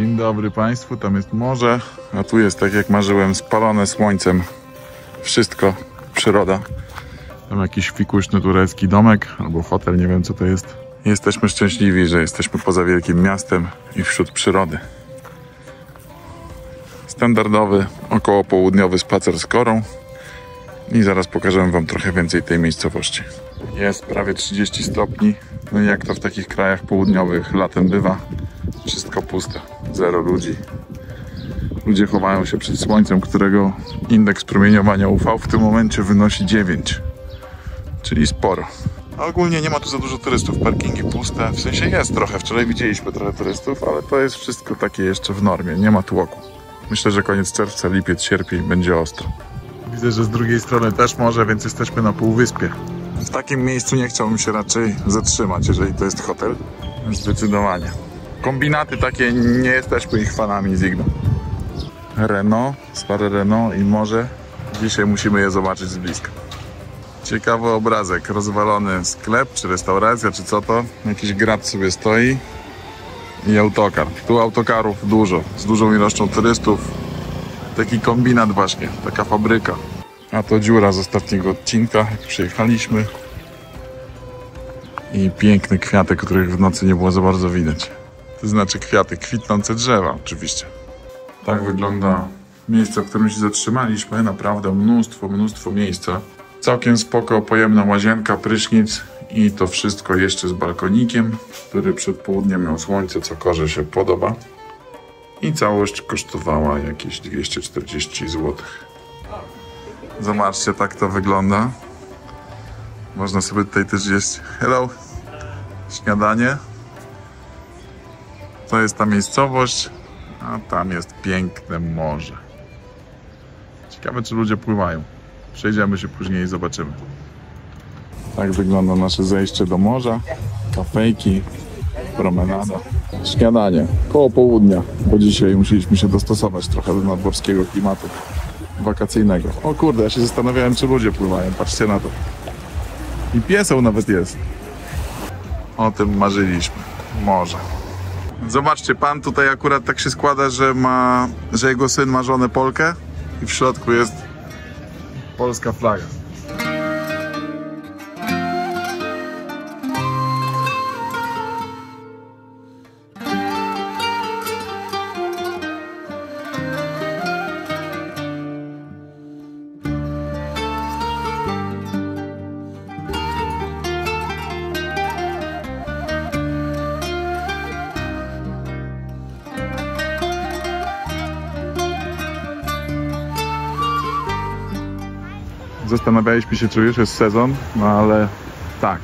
Dzień dobry Państwu, tam jest morze, a tu jest tak jak marzyłem, spalone słońcem. Wszystko, przyroda. Tam jakiś fikuśny turecki domek albo hotel, nie wiem co to jest. Jesteśmy szczęśliwi, że jesteśmy poza wielkim miastem i wśród przyrody. Standardowy, około południowy spacer z korą i zaraz pokażę Wam trochę więcej tej miejscowości. Jest prawie 30 stopni, no i jak to w takich krajach południowych latem bywa, wszystko puste, zero ludzi. Ludzie chowają się przed słońcem, którego indeks promieniowania UV w tym momencie wynosi 9, czyli sporo. A ogólnie nie ma tu za dużo turystów, parkingi puste, w sensie jest trochę, wczoraj widzieliśmy trochę turystów, ale to jest wszystko takie jeszcze w normie, nie ma tłoku. Myślę, że koniec czerwca, lipiec, sierpień będzie ostro. Widzę, że z drugiej strony też może, więc jesteśmy na półwyspie. W takim miejscu nie chciałbym się raczej zatrzymać, jeżeli to jest hotel. Zdecydowanie. Kombinaty takie, nie jesteśmy ich fanami z Igno. Renault, stare Renault i morze. Dzisiaj musimy je zobaczyć z bliska. Ciekawy obrazek, rozwalony sklep, czy restauracja, czy co to. Jakiś grat sobie stoi i autokar. Tu autokarów dużo, z dużą ilością turystów. Taki kombinat właśnie, taka fabryka. A to dziura z ostatniego odcinka, jak przyjechaliśmy. I piękne kwiaty, których w nocy nie było za bardzo widać. To znaczy kwiaty, kwitnące drzewa oczywiście. Tak wygląda miejsce, w którym się zatrzymaliśmy. Naprawdę mnóstwo, mnóstwo miejsca. Całkiem spoko, pojemna łazienka, prysznic i to wszystko jeszcze z balkonikiem, który przed południem miał słońce, co korze się podoba. I całość kosztowała jakieś 240 zł. Zobaczcie, tak to wygląda. Można sobie tutaj też jeść. Hello! Śniadanie. To jest ta miejscowość, a tam jest piękne morze. Ciekawe, czy ludzie pływają. Przejdziemy się później i zobaczymy. Tak wygląda nasze zejście do morza. Kafejki, promenada. Śniadanie koło południa, bo dzisiaj musieliśmy się dostosować trochę do nadmorskiego klimatu wakacyjnego. O kurde, ja się zastanawiałem, czy ludzie pływają. Patrzcie na to. I pieseł nawet jest. O tym marzyliśmy. Morze. Zobaczcie, pan tutaj akurat tak się składa, że ma, że jego syn ma żonę Polkę i w środku jest polska flaga. Zastanawialiśmy się, czy już jest sezon, no ale tak,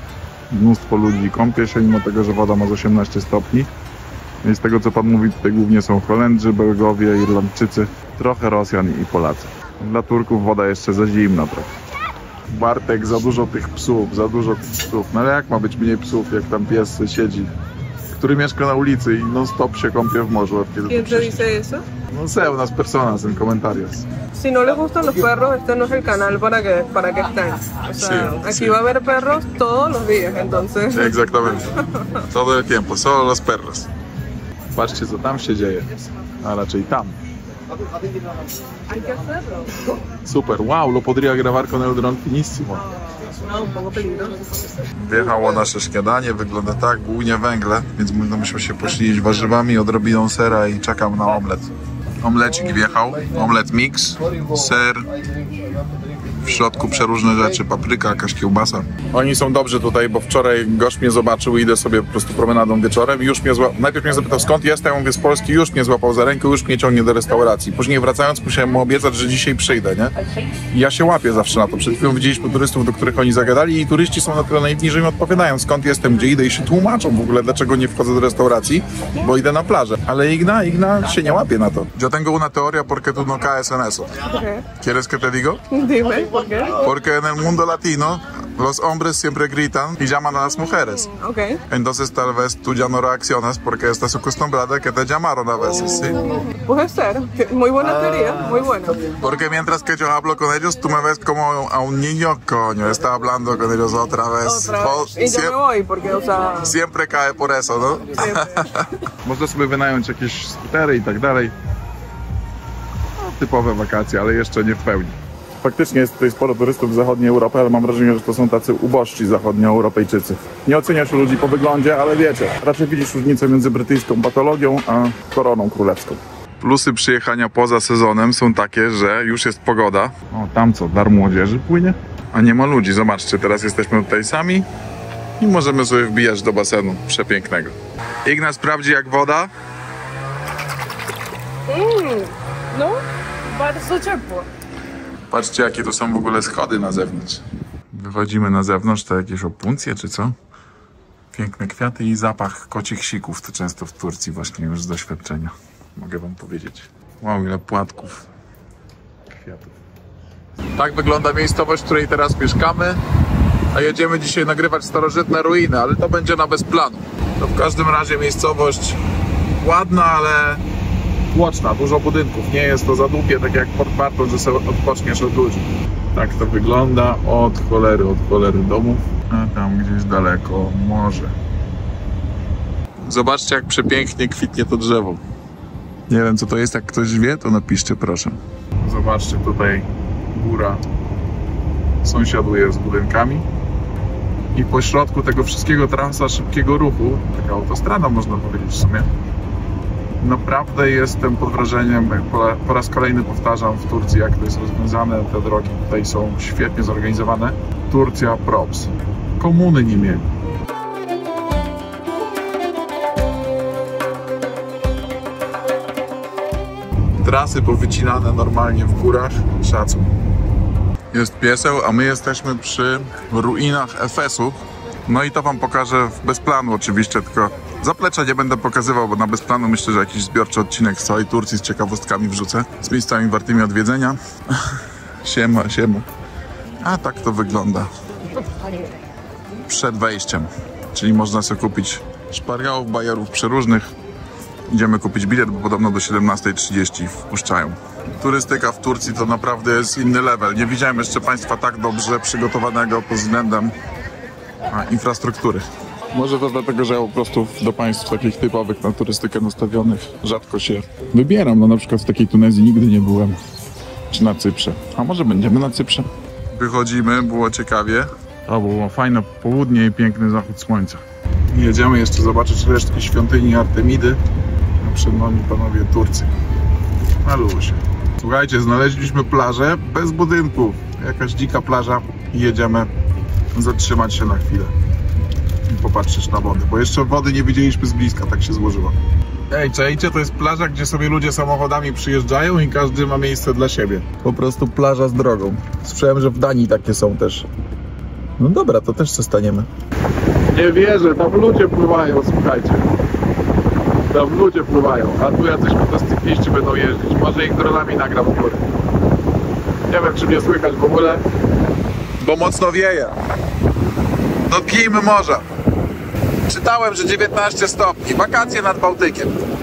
mnóstwo ludzi kąpie się, mimo tego, że woda ma z 18 stopni. I z tego, co Pan mówi, tutaj głównie są Holendrzy, Belgowie, Irlandczycy, trochę Rosjan i Polacy. Dla Turków woda jeszcze za zimna trochę. Bartek, za dużo tych psów, za dużo psów. No ale jak ma być mniej psów, jak tam pies siedzi, który mieszka na ulicy i non stop się kąpie w morzu od kiedy tu ¿Quién te przyszedł. dice eso? No sé, unas personas en comentarios. Si no les gustan los perros, este no es el canal para que, para que estén. O sea, Sí, aquí sí. va a haber perros todos los días, entonces. Exactamente. Todo el tiempo, solo los perros. Patrzcie, co tam się dzieje. A raczej tam. Hay que hacerlo. Super, wow, lo podría grabar con el dron finissimo. No. Wjechało nasze śniadanie, wygląda tak, głównie węgle, więc my- myśmy się poszli warzywami, odrobiną sera i czekam na omlet. Omlecik wjechał, omlet mix, ser, w środku przeróżne rzeczy, papryka, jakaś kiełbasa. Oni są dobrzy tutaj, bo wczoraj gość mnie zobaczył, idę sobie po prostu promenadą wieczorem i już mnie złapał, najpierw mnie zapytał skąd jestem, ja mówię z Polski, już mnie złapał za rękę, już mnie ciągnie do restauracji. Później wracając musiałem mu obiecać, że dzisiaj przyjdę, nie? I ja się łapię zawsze na to. Przed chwilą widzieliśmy turystów, do których oni zagadali i turyści są na tyle naiwni, że mi odpowiadają skąd jestem, gdzie idę i się tłumaczą w ogóle, dlaczego nie wchodzę do restauracji, bo idę na plażę. Ale Igna, Igna się nie łapie na to. Yo tengo una teoria porque tú no caes en eso. ¿Quieres que te digo? Dime, ¿por qué? Porque en el mundo latino Los hombres siempre gritan y llaman a las mujeres. Ok. Entonces tal vez tú ya no reaccionas porque estás acostumbrada que te llamaron a veces, ¿sí? Puede ser. Muy buena teoría, muy buena. Porque mientras que yo hablo con ellos, tú me ves como a un niño, coño, está hablando con ellos otra vez. Otra O- vez. Y yo me siem- voy porque, o sea, siempre cae por eso, no? Można sobie wynająć jakieś skutery i tak dalej. No, typowe wakacje, ale jeszcze nie w pełni. Faktycznie jest tutaj sporo turystów z zachodniej Europy, ale mam wrażenie, że to są tacy ubożsi zachodnioeuropejczycy. Nie oceniasz ludzi po wyglądzie, ale wiecie, raczej widzisz różnicę między brytyjską patologią a koroną królewską. Plusy przyjechania poza sezonem są takie, że już jest pogoda. O, tam co, dar młodzieży płynie? A nie ma ludzi, zobaczcie, teraz jesteśmy tutaj sami i możemy sobie wbijać do basenu przepięknego. Igna sprawdzi jak woda. no, bardzo ciepło. Patrzcie jakie to są w ogóle schody na zewnątrz. Wychodzimy na zewnątrz, to jakieś opuncje czy co? Piękne kwiaty i zapach kocich sików, to często w Turcji właśnie już z doświadczenia. Mogę wam powiedzieć. Wow, ile płatków. Kwiatów. Tak wygląda miejscowość, w której teraz mieszkamy. A jedziemy dzisiaj nagrywać starożytne ruiny, ale to będzie na bez planu. To w każdym razie miejscowość ładna, ale tłoczna, dużo budynków. Nie jest to zadupie, tak jak Port Barton, że sobie odpoczniesz od ludzi. Tak to wygląda od cholery, od cholery domów. A tam gdzieś daleko morze. Zobaczcie, jak przepięknie kwitnie to drzewo. Nie wiem, co to jest. Jak ktoś wie, to napiszcie, proszę. Zobaczcie, tutaj góra sąsiaduje z budynkami. I po środku tego wszystkiego trasa szybkiego ruchu, taka autostrada można powiedzieć w sumie, naprawdę jestem pod wrażeniem, po, raz kolejny powtarzam w Turcji, jak to jest rozwiązane, te drogi tutaj są świetnie zorganizowane. Turcja props. Komuny nie mieli. Trasy powycinane normalnie w górach. Szacun. Jest pieseł, a my jesteśmy przy ruinach Efesu. No i to wam pokażę bez planu oczywiście, tylko zaplecza nie będę pokazywał, bo na bez planu myślę, że jakiś zbiorczy odcinek z całej Turcji z ciekawostkami wrzucę, z miejscami wartymi odwiedzenia. siema, siema. A tak to wygląda przed wejściem, czyli można sobie kupić szpargałów, bajerów przeróżnych. Idziemy kupić bilet, bo podobno do 17.30 wpuszczają. Turystyka w Turcji to naprawdę jest inny level. Nie widziałem jeszcze państwa tak dobrze przygotowanego pod względem infrastruktury. Może to dlatego, że ja po prostu do państw takich typowych na turystykę nastawionych rzadko się wybieram. No na przykład w takiej Tunezji nigdy nie byłem. Czy na Cyprze. A może będziemy na Cyprze? Wychodzimy, było ciekawie. To było fajne południe i piękny zachód słońca. Jedziemy jeszcze zobaczyć resztki świątyni Artemidy. A przed nami panowie Turcy. Malusie. Słuchajcie, znaleźliśmy plażę bez budynków. Jakaś dzika plaża jedziemy zatrzymać się na chwilę i popatrzeć na wodę, bo jeszcze wody nie widzieliśmy z bliska, tak się złożyło. Ej, czajcie, to jest plaża, gdzie sobie ludzie samochodami przyjeżdżają i każdy ma miejsce dla siebie. Po prostu plaża z drogą. Słyszałem, że w Danii takie są też. No dobra, to też zostaniemy. Nie wierzę, tam ludzie pływają, słuchajcie. Tam ludzie pływają, a tu jacyś motocykliści będą jeździć. Może ich dronami nagram w górę. Nie wiem, czy mnie słychać w ogóle. Bo mocno wieje. Dotknijmy morza. Czytałem, że 19 stopni. Wakacje nad Bałtykiem.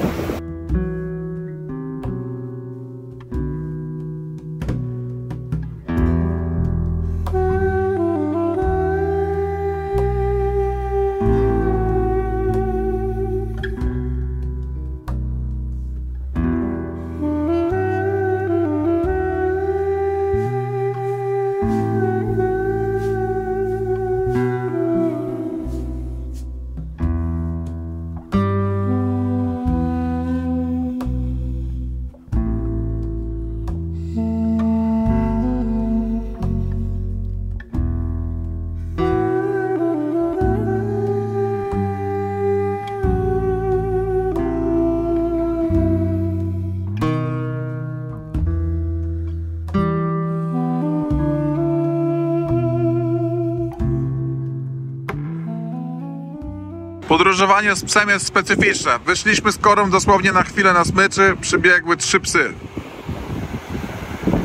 Podróżowanie z psem jest specyficzne. Wyszliśmy z korą dosłownie na chwilę na smyczy, przybiegły trzy psy.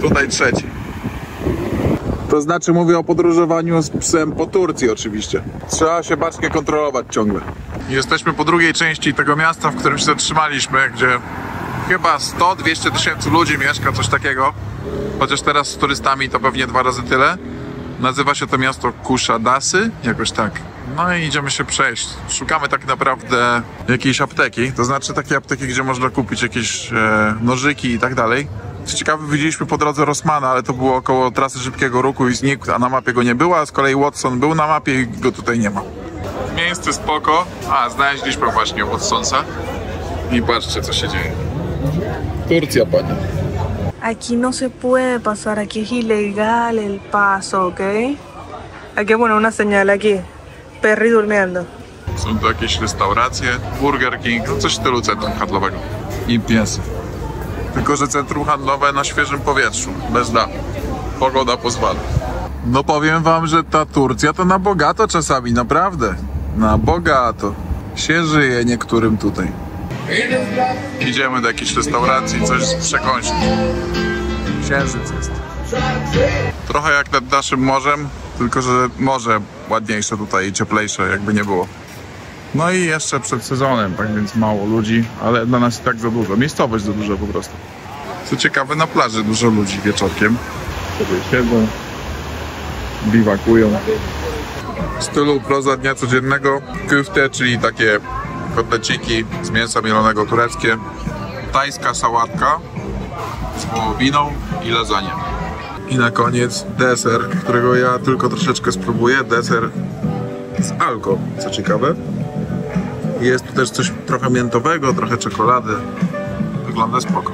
Tutaj trzeci. To znaczy mówię o podróżowaniu z psem po Turcji oczywiście. Trzeba się bacznie kontrolować ciągle. Jesteśmy po drugiej części tego miasta, w którym się zatrzymaliśmy, gdzie chyba 100-200 tysięcy ludzi mieszka, coś takiego. Chociaż teraz z turystami to pewnie dwa razy tyle. Nazywa się to miasto Kushadasy, jakoś tak. No i idziemy się przejść. Szukamy tak naprawdę jakiejś apteki, to znaczy takiej apteki, gdzie można kupić jakieś e, nożyki i tak dalej. Co ciekawe, widzieliśmy po drodze Rossmana, ale to było około trasy szybkiego ruchu i znikł, a na mapie go nie było, a z kolei Watson był na mapie i go tutaj nie ma. Miejsce spoko. A, znaleźliśmy właśnie Watsonsa. I patrzcie, co się dzieje. Turcja, panie. Aquí no se puede pasar, aquí es ilegal el paso, ¿ok? Hay que poner una señal aquí. Perry durmiendo. Są tu jakieś restauracje, Burger King, no coś w stylu centrum handlowego. I piesy. Tylko, że centrum handlowe na świeżym powietrzu, bez dachu. Pogoda pozwala. No powiem wam, że ta Turcja to na bogato czasami, naprawdę. Na bogato. Się żyje niektórym tutaj. Idziemy do jakiejś restauracji, coś przekąsić. Księżyc jest. Trochę jak nad naszym morzem, tylko że morze ładniejsze tutaj i cieplejsze, jakby nie było. No i jeszcze przed sezonem, tak więc mało ludzi, ale dla nas i tak za dużo. Miejscowość za dużo po prostu. Co ciekawe, na plaży dużo ludzi wieczorkiem. Sobie siedzą, biwakują. W stylu proza dnia codziennego küfte, czyli takie kotleciki z mięsa mielonego tureckie, tajska sałatka z wołowiną i lasagne. I na koniec deser, którego ja tylko troszeczkę spróbuję. Deser z alko, co ciekawe. Jest tu też coś trochę miętowego, trochę czekolady. Wygląda spoko.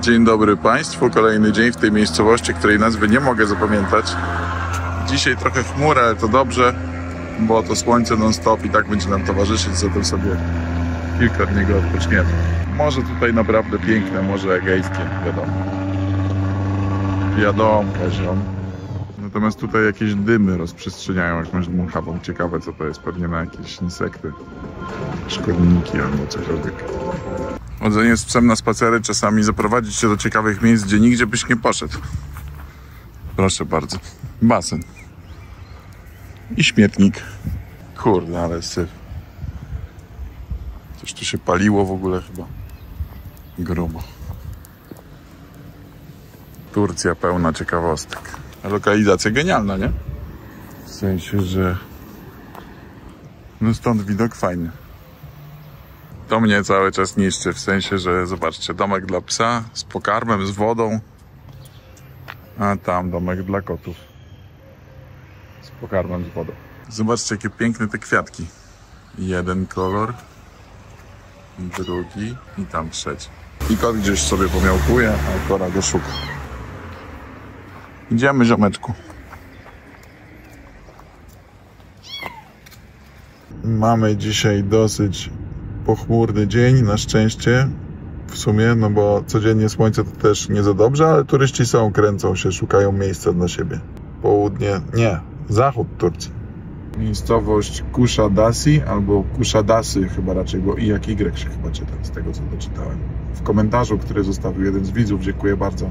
Dzień dobry Państwu. Kolejny dzień w tej miejscowości, której nazwy nie mogę zapamiętać. Dzisiaj trochę chmura, ale to dobrze, bo to słońce non-stop i tak będzie nam towarzyszyć, zatem sobie kilka dni go odpoczniemy. Morze tutaj naprawdę piękne, morze egejskie, wiadomo. Wiadomo, ziom. Natomiast tutaj jakieś dymy rozprzestrzeniają jakąś dmuchawą. Ciekawe co to jest, pewnie na jakieś insekty, szkodniki albo cokolwiek. Chodzenie z psem na spacery czasami zaprowadzić się do ciekawych miejsc, gdzie nigdzie byś nie poszedł. Proszę bardzo. Basen. I śmietnik. Kurde, ale syf. Coś tu się paliło w ogóle chyba. Grubo. Turcja pełna ciekawostek. Lokalizacja genialna, nie? W sensie, że no stąd widok fajny. To mnie cały czas niszczy, w sensie, że zobaczcie, domek dla psa z pokarmem, z wodą, a tam domek dla kotów z pokarmem, z wodą. Zobaczcie, jakie piękne te kwiatki. Jeden kolor, drugi i tam trzeci. I kot gdzieś sobie pomiałkuje, a kora go szuka. Idziemy, ziomeczku. Mamy dzisiaj dosyć pochmurny dzień, na szczęście. W sumie, no bo codziennie słońce to też nie za dobrze, ale turyści są, kręcą się, szukają miejsca dla siebie. Południe, nie, zachód Turcji. Miejscowość Kushadasi albo Kushadasy chyba raczej, bo i jak Y się chyba czyta, z tego co doczytałem. W komentarzu, który zostawił jeden z widzów, dziękuję bardzo.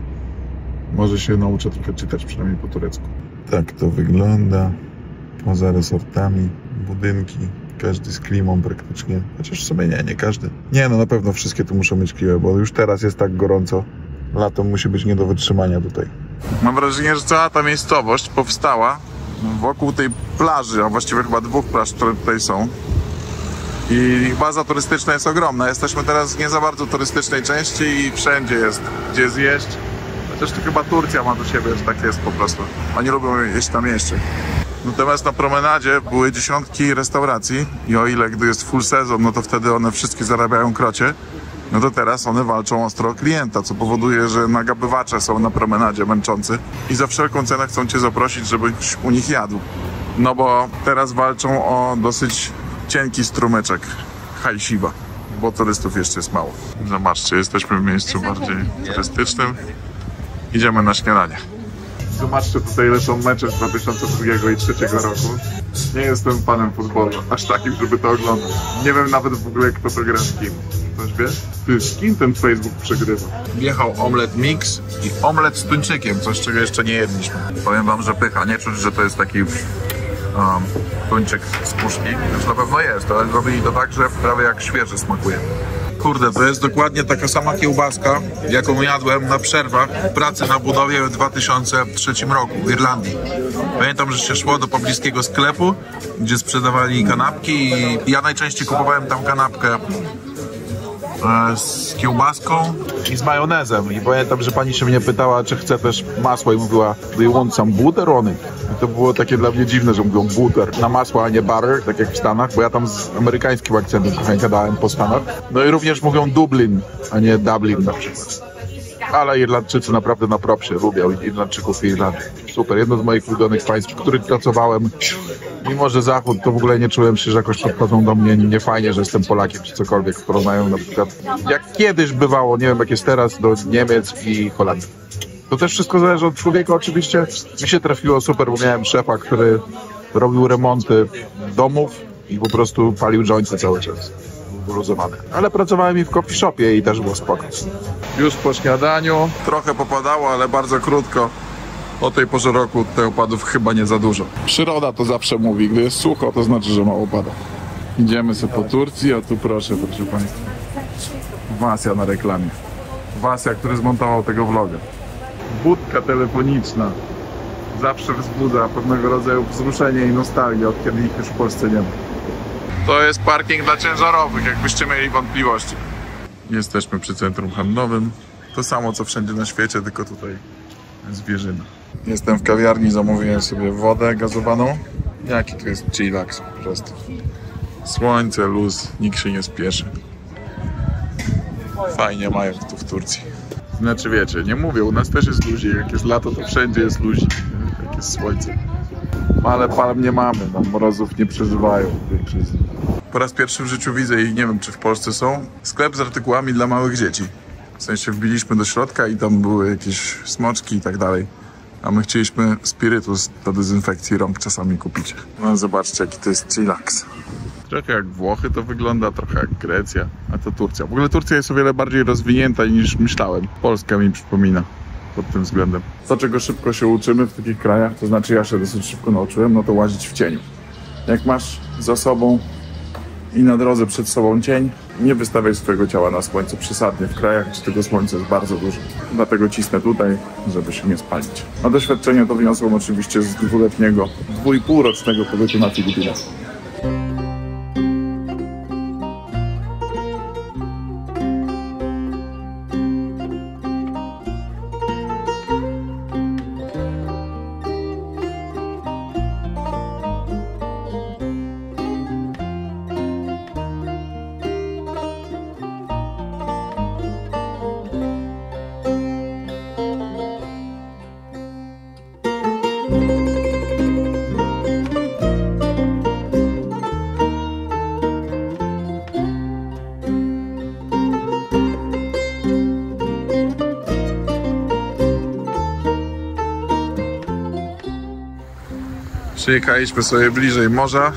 Może się nauczę trochę czytać, przynajmniej po turecku. Tak to wygląda. Poza resortami, budynki, każdy z klimą praktycznie. Chociaż w sumie nie, nie każdy. Nie, no na pewno wszystkie tu muszą mieć klimę, bo już teraz jest tak gorąco. Latem musi być nie do wytrzymania tutaj. Mam wrażenie, że cała ta miejscowość powstała wokół tej plaży, a właściwie chyba dwóch plaż, które tutaj są. I ich baza turystyczna jest ogromna. Jesteśmy teraz w nie za bardzo turystycznej części i wszędzie jest gdzie zjeść. To chyba Turcja ma do siebie, że tak jest po prostu. Oni lubią jeść tam jeszcze. Natomiast na promenadzie były dziesiątki restauracji i o ile gdy jest full sezon, no to wtedy one wszystkie zarabiają krocie, no to teraz one walczą ostro o klienta, co powoduje, że nagabywacze są na promenadzie męczący i za wszelką cenę chcą cię zaprosić, żebyś u nich jadł. No bo teraz walczą o dosyć cienki strumyczek hajsiba, bo turystów jeszcze jest mało. Zobaczcie, jesteśmy w miejscu bardziej turystycznym. Idziemy na śniadanie. Zobaczcie, tutaj leżą mecze z 2002 i 2003 roku. Nie jestem fanem futbolu, aż takim, żeby to oglądać. Nie wiem nawet w ogóle, kto to gra z kim. Ktoś wie? Ty, z kim ten Facebook przegrywa? Wjechał omlet mix i omlet z tuńczykiem, coś czego jeszcze nie jedliśmy. Powiem wam, że pycha, nie czuć, że to jest taki um, tuńczyk z puszki. Już na pewno jest, ale zrobili to tak, że prawie jak świeży smakuje. Kurde, to jest dokładnie taka sama kiełbaska, jaką jadłem na przerwach pracy na budowie w 2003 roku w Irlandii. Pamiętam, że się szło do pobliskiego sklepu, gdzie sprzedawali kanapki i ja najczęściej kupowałem tam kanapkę z kiełbaską i z majonezem. I pamiętam, że pani się mnie pytała, czy chce też masło i mówiła, do you want some butter on it? I to było takie dla mnie dziwne, że mówią butter na masło, a nie butter, tak jak w Stanach, bo ja tam z amerykańskim akcentem trochę gadałem po Stanach. No i również mówią Dublin, a nie Dublin na przykład. Ale Irlandczycy naprawdę na propsie, lubię Irlandczyków i Irlandii. Super, jedno z moich ulubionych państw, w których pracowałem. Mimo, że Zachód, to w ogóle nie czułem się, że jakoś podchodzą do mnie niefajnie, że jestem Polakiem czy cokolwiek. W na przykład, jak kiedyś bywało, nie wiem jak jest teraz, do Niemiec i Holandii. To też wszystko zależy od człowieka oczywiście. Mi się trafiło super, bo miałem szefa, który robił remonty domów i po prostu palił jointy cały czas. Ale pracowałem i w coffee shopie i też było spoko. Już po śniadaniu. Trochę popadało, ale bardzo krótko. O tej porze roku tych opadów chyba nie za dużo. Przyroda to zawsze mówi, gdy jest sucho, to znaczy, że mało pada. Idziemy sobie po Turcji, a tu proszę, proszę Państwa. Wasja na reklamie. Wasja, który zmontował tego vloga. Budka telefoniczna. Zawsze wzbudza pewnego rodzaju wzruszenie i nostalgię, od kiedy ich już w Polsce nie ma. To jest parking dla ciężarowych, jakbyście mieli wątpliwości. Jesteśmy przy centrum handlowym. To samo co wszędzie na świecie, tylko tutaj zwierzyna. Jestem w kawiarni, zamówiłem sobie wodę gazowaną. Jaki to jest chillax po prostu. Słońce, luz, nikt się nie spieszy. Fajnie mają tu w Turcji. Znaczy wiecie, nie mówię, u nas też jest luzik. Jak jest lato, to wszędzie jest luzik. Jak jest słońce. Ale palm nie mamy, no, mrozów nie przeżywają większość z nich. Po raz pierwszy w życiu widzę i nie wiem, czy w Polsce są, sklep z artykułami dla małych dzieci. W sensie wbiliśmy do środka i tam były jakieś smoczki i tak dalej. A my chcieliśmy spirytus do dezynfekcji rąk czasami kupić. No zobaczcie, jaki to jest chillax. Trochę jak Włochy to wygląda, trochę jak Grecja, a to Turcja. W ogóle Turcja jest o wiele bardziej rozwinięta niż myślałem. Polska mi przypomina pod tym względem. To, czego szybko się uczymy w takich krajach, to znaczy ja się dosyć szybko nauczyłem, no to łazić w cieniu. Jak masz za sobą i na drodze przed sobą cień, nie wystawiaj swojego ciała na słońce przesadnie w krajach, gdzie tego słońca jest bardzo dużo. Dlatego cisnę tutaj, żeby się nie spalić. A doświadczenie to wniosłem oczywiście z dwuletniego, dwójpółrocznego pobytu na Filipinach. Przyjechaliśmy sobie bliżej morza,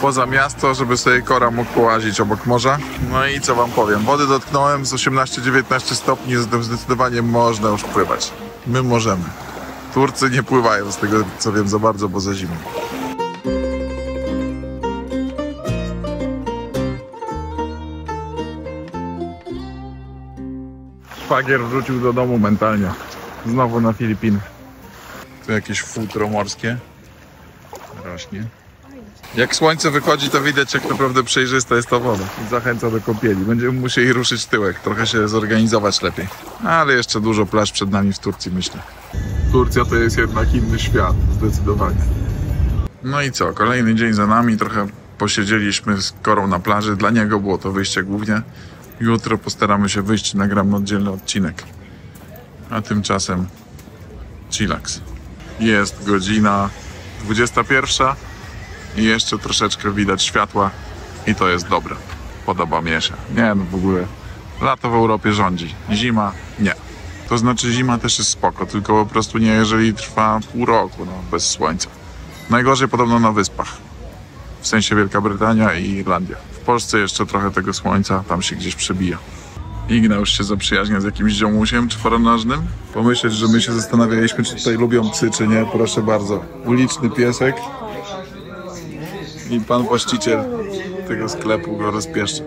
poza miasto, żeby sobie Kora mógł połazić obok morza. No i co wam powiem, wody dotknąłem z 18-19 stopni, zdecydowanie można już pływać. My możemy. Turcy nie pływają z tego, co wiem za bardzo, bo za zimno. Szwagier wrócił do domu mentalnie. Znowu na Filipiny. Tu jakieś futro morskie rośnie. Jak słońce wychodzi, to widać, jak naprawdę przejrzysta jest ta woda. Zachęca do kąpieli. Będziemy musieli ruszyć tyłek, trochę się zorganizować lepiej. Ale jeszcze dużo plaż przed nami w Turcji, myślę. Turcja to jest jednak inny świat, zdecydowanie. No i co, kolejny dzień za nami, trochę posiedzieliśmy z Korą na plaży. Dla niego było to wyjście głównie. Jutro postaramy się wyjść, nagram oddzielny odcinek. A tymczasem chillax. Jest godzina 21 i jeszcze troszeczkę widać światła i to jest dobre. Podoba mi się. Nie, no w ogóle lato w Europie rządzi. Zima nie. To znaczy zima też jest spoko, tylko po prostu nie jeżeli trwa pół roku, no, bez słońca. Najgorzej podobno na wyspach. W sensie Wielka Brytania i Irlandia. W Polsce jeszcze trochę tego słońca tam się gdzieś przebija. Igna już się zaprzyjaźnia z jakimś ziomusiem czworonożnym. Pomyśleć, że my się zastanawialiśmy, czy tutaj lubią psy, czy nie. Proszę bardzo. Uliczny piesek. I pan właściciel tego sklepu go rozpieszcza.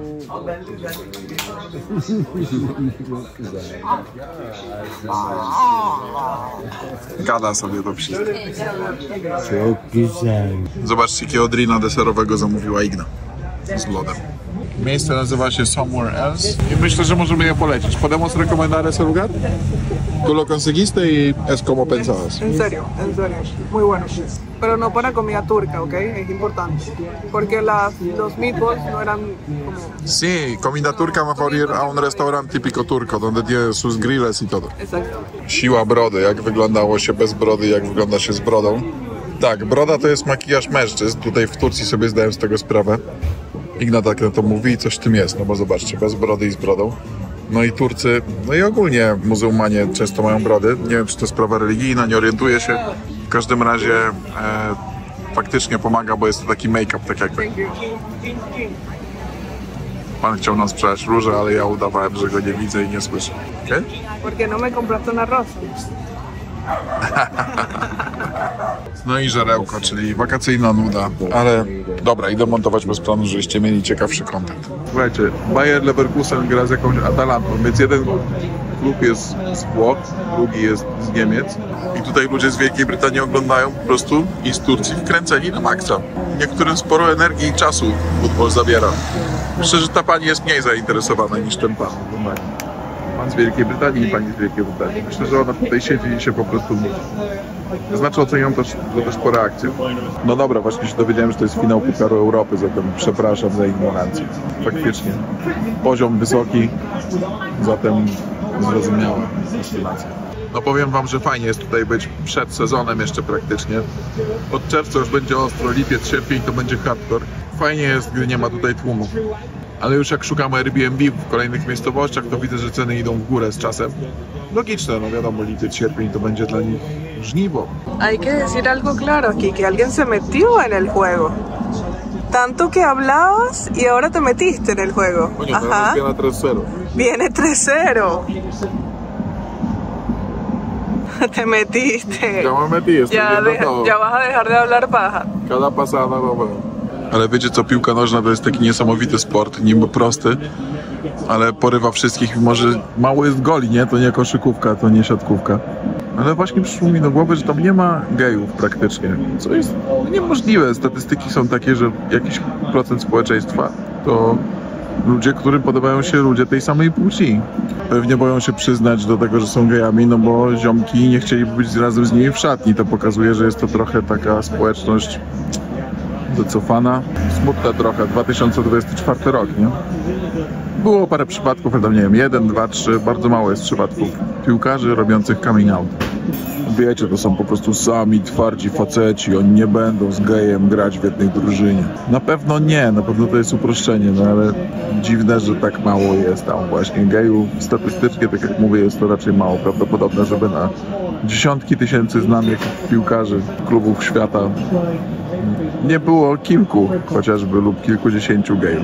Gada sobie to wszystko. Zobaczcie, jakiego drina deserowego zamówiła Igna z lodem. Miejsce nazywa się Somewhere Else i myślę, że możemy je polecić. Podemos recomendar ese lugar? Tú lo conseguiste y es como pensabas. En serio, en serio. Muy bueno. Pero no para comida turca, ¿ok? Es importante. Porque las, los meatballs no eran como... Sí, comida turca va a ir a un restaurante típico turco, donde tiene sus grilles y todo. Exacto. Siła brody, jak wyglądało się bez brody, jak wygląda się z brodą. Tak, broda to jest makijaż mężczyzn. Tutaj w Turcji sobie zdałem z tego sprawę. Igna tak na to mówi i coś w tym jest, no bo zobaczcie, bez brody i z brodą. No i Turcy, no i ogólnie muzułmanie często mają brody. Nie wiem, czy to sprawa religijna, nie orientuję się. W każdym razie e, faktycznie pomaga, bo jest to taki make-up, tak jakby. Pan chciał nam sprzedać róże, ale ja udawałem, że go nie widzę i nie słyszę. Okay? Porque no me compraste una rosa. No i żarełko, czyli wakacyjna nuda, ale dobra, idę montować bez planu, żebyście mieli ciekawszy content. Słuchajcie, Bayer Leverkusen gra z jakąś Atalantą, więc jeden klub jest z Włoch, drugi jest z Niemiec i tutaj ludzie z Wielkiej Brytanii oglądają po prostu i z Turcji wkręceni na maksa. Niektórym sporo energii i czasu futbol zabiera. Myślę, że ta pani jest mniej zainteresowana niż ten pan. Pan z Wielkiej Brytanii i pani z Wielkiej Brytanii. Myślę, że ona tutaj siedzi i się po prostu znaczy oceniam też, że też po reakcji. No dobra, właśnie się dowiedziałem, że to jest finał Pucharu Europy, zatem przepraszam za ignorancję. Faktycznie. Poziom wysoki, zatem zrozumiała destynacja. No powiem wam, że fajnie jest tutaj być przed sezonem jeszcze praktycznie. Od czerwca już będzie ostro, lipiec, sierpień to będzie hardcore. Fajnie jest, gdy nie ma tutaj tłumu. Ale już jak szukam Airbnb w kolejnych miejscowościach, to widzę, że ceny idą w górę z czasem. Logiczne, no wiadomo, lipiec, sierpień to będzie dla nich żniwo. Hay que decir algo claro aquí, que alguien se metió en el juego. Tanto que hablabas y ahora te metiste en el juego. Coño, Ajá. tenemos que ir a 3-0. Viene 3-0. Te metiste. Ya me metí, estoy Ya, vas a dejar de hablar paja. Cada pasada dobra. Ale wiecie co, piłka nożna to jest taki niesamowity sport, niby prosty, ale porywa wszystkich, mimo że mało jest goli, nie? To nie koszykówka, to nie siatkówka. Ale właśnie przyszło mi do głowy, że tam nie ma gejów praktycznie, co jest niemożliwe. Statystyki są takie, że jakiś procent społeczeństwa to ludzie, którym podobają się ludzie tej samej płci. Pewnie boją się przyznać do tego, że są gejami, no bo ziomki nie chcieli być razem z nimi w szatni. To pokazuje, że jest to trochę taka społeczność wycofana. Smutne trochę, 2024 rok, nie? Było parę przypadków, ale nie wiem, jeden, dwa, trzy, bardzo mało jest przypadków piłkarzy robiących coming out. Wiecie, to są po prostu sami twardzi faceci, oni nie będą z gejem grać w jednej drużynie. Na pewno nie, na pewno to jest uproszczenie, no ale dziwne, że tak mało jest tam właśnie gejów. Statystycznie, tak jak mówię, jest to raczej mało prawdopodobne, żeby na dziesiątki tysięcy znanych piłkarzy klubów świata nie było kilku chociażby lub kilkudziesięciu gejów.